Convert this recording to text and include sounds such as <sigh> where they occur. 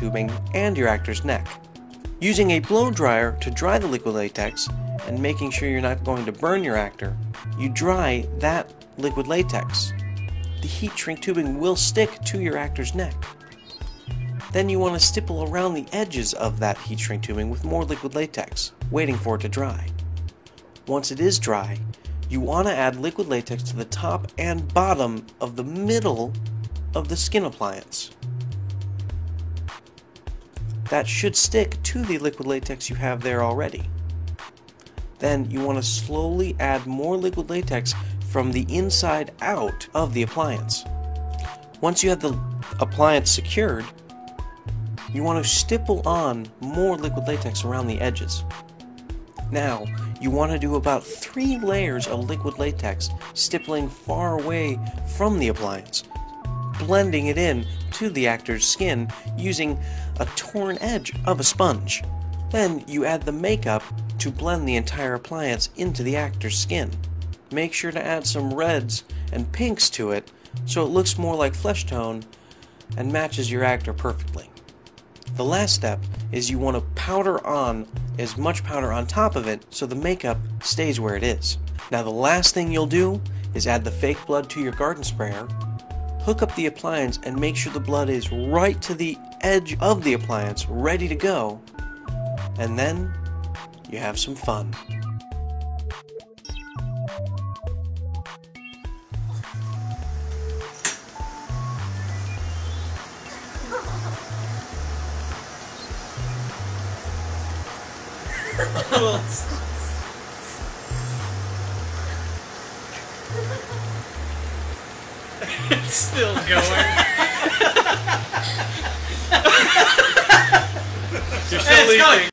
tubing and your actor's neck. Using a blow dryer to dry the liquid latex and making sure you're not going to burn your actor, you dry that liquid latex. The heat shrink tubing will stick to your actor's neck. Then you want to stipple around the edges of that heat shrink tubing with more liquid latex, waiting for it to dry. Once it is dry, you want to add liquid latex to the top and bottom of the middle of the skin appliance. That should stick to the liquid latex you have there already. Then you want to slowly add more liquid latex from the inside out of the appliance. Once you have the appliance secured, you want to stipple on more liquid latex around the edges. Now, you want to do about three layers of liquid latex, stippling far away from the appliance, blending it in to the actor's skin using a torn edge of a sponge. Then you add the makeup to blend the entire appliance into the actor's skin. Make sure to add some reds and pinks to it so it looks more like flesh tone and matches your actor perfectly. The last step is you want to powder on as much powder on top of it so the makeup stays where it is. Now the last thing you'll do is add the fake blood to your garden sprayer, hook up the appliance and make sure the blood is right to the edge of the appliance, ready to go, and then you have some fun. <laughs> it's still going. You're still Hey, leaking. going.